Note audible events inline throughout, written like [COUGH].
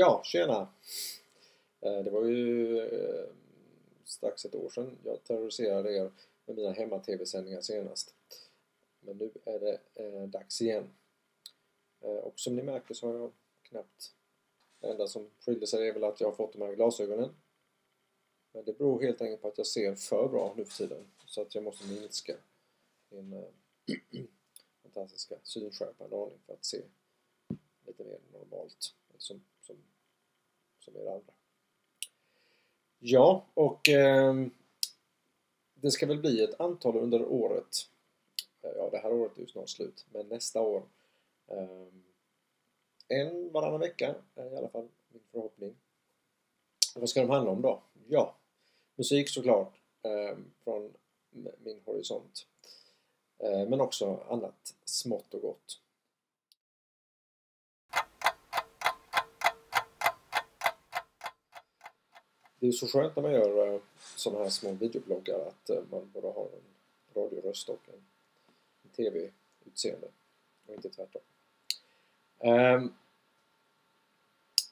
Ja, tjena! Eh, det var ju eh, strax ett år sedan jag terroriserade er med mina hemma-tv-sändningar senast. Men nu är det eh, dags igen. Och som ni märker så har jag knappt... Det enda som skiljer sig är väl att jag har fått de här glasögonen. Men det beror helt enkelt på att jag ser för bra nu för tiden. Så att jag måste minska min [CLEARS THROAT] fantastiska synskärpa en aning för att se lite mer normalt. Eftersom som, som er andra. Ja, och eh, det ska väl bli ett antal under året. Eh, ja, det här året är ju snart slut, men nästa år. Eh, en varannan vecka är i alla fall min förhoppning. Och vad ska de handla om då? Ja, musik såklart eh, från min horisont. Eh, men också annat smått och gott. Det är så skönt när man gör eh, sådana här små videobloggar att eh, man bara har en radioröst och en, en TV-utseende och inte tvärtom. Um,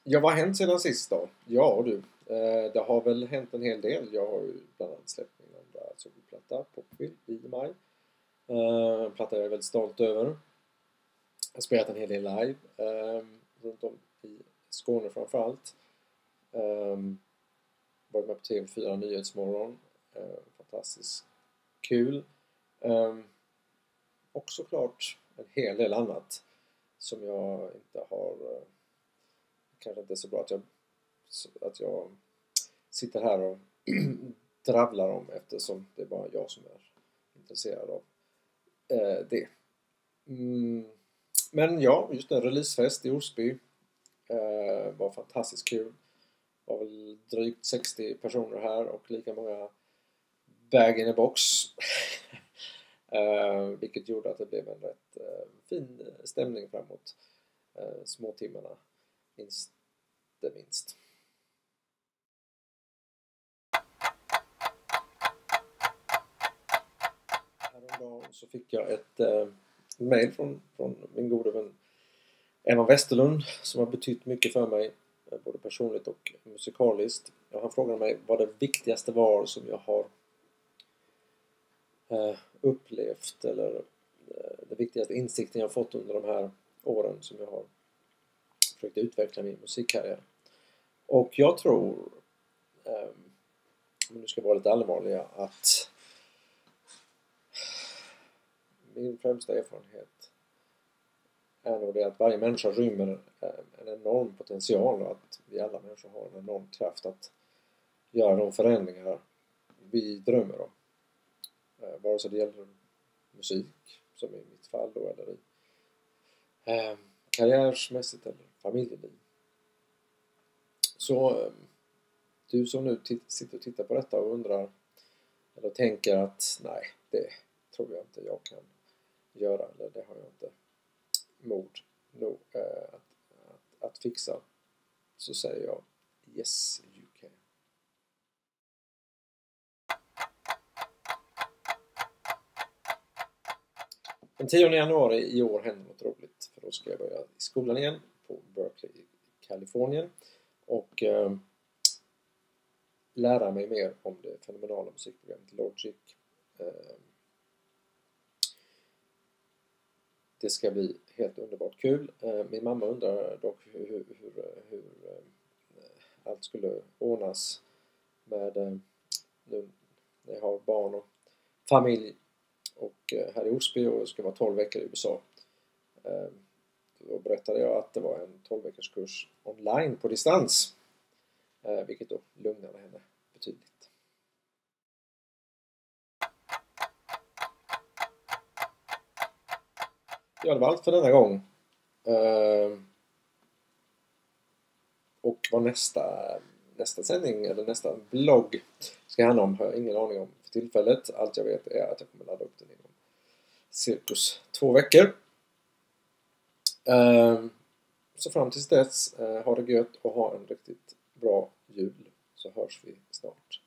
ja, vad har hänt sedan sist då? Ja du, uh, det har väl hänt en hel del. Jag har ju bland annat släppt min andra soloplatta, Popville, i maj. Uh, en platta jag är väldigt stolt över. Jag har spelat en hel del live um, runt om i Skåne framförallt. Um, varit med på TV4 Nyhetsmorgon. Eh, fantastiskt kul. Eh, och såklart en hel del annat som jag inte har... Eh, kanske inte är så bra att jag, att jag sitter här och [CLEARS THROAT] dravlar om eftersom det är bara jag som är intresserad av eh, det. Mm. Men ja, just en releasefest i Osby eh, var fantastiskt kul var väl drygt 60 personer här och lika många bag in a box. uh, [LAUGHS] vilket gjorde att det blev en rätt uh, fin stämning framåt uh, småtimmarna, minst det minst. Häromdagen så fick jag ett eh, mail från, från min gode vän Emma Westerlund som har betytt mycket för mig Eh, både personligt och musikaliskt. Och han frågade mig vad det viktigaste var som jag har eh, upplevt eller eh, den viktigaste insikten jag fått under de här åren som jag har försökt utveckla min musikkarriär. Och jag tror, ehm, om vi nu ska vara lite allvarliga, att min främsta erfarenhet är nog det att varje människa rymmer eh, en enorm potential och att vi alla människor har en enorm kraft att göra de förändringar vi drömmer om. Eh, vare sig det gäller musik, som i mitt fall då, eller i eh, karriärsmässigt eller familjeliv. Så eh, du som nu sitter och tittar på detta och undrar eller tänker att nej, det tror jag inte jag kan göra eller det har jag inte mod nog eh, att, att, att fixa så säger jag Yes, you can. Den 10 januari i år händer något roligt för då ska jag börja i skolan igen på Berkeley i Kalifornien och eh, lära mig mer om det fenomenala musikprogrammet Logic. Eh, det ska bli helt underbart kul. Eh, min mamma undrar dock hur, hur, hur, eh, allt skulle ordnas med eh, nu när jag har barn och familj och här i Osby och ska vara 12 veckor i USA. Då berättade jag att det var en 12 veckors kurs online på distans. Vilket då lugnade henne betydligt. Ja, det var allt för denna gång. Uh, och vad nästa, nästa sändning eller nästa vlogg ska handla om har jag ingen aning om för tillfället. Allt jag vet är att jag kommer ladda upp den inom cirkus två veckor. Uh, så fram tills dess, uh, ha det gött och ha en riktigt bra jul så hörs vi snart.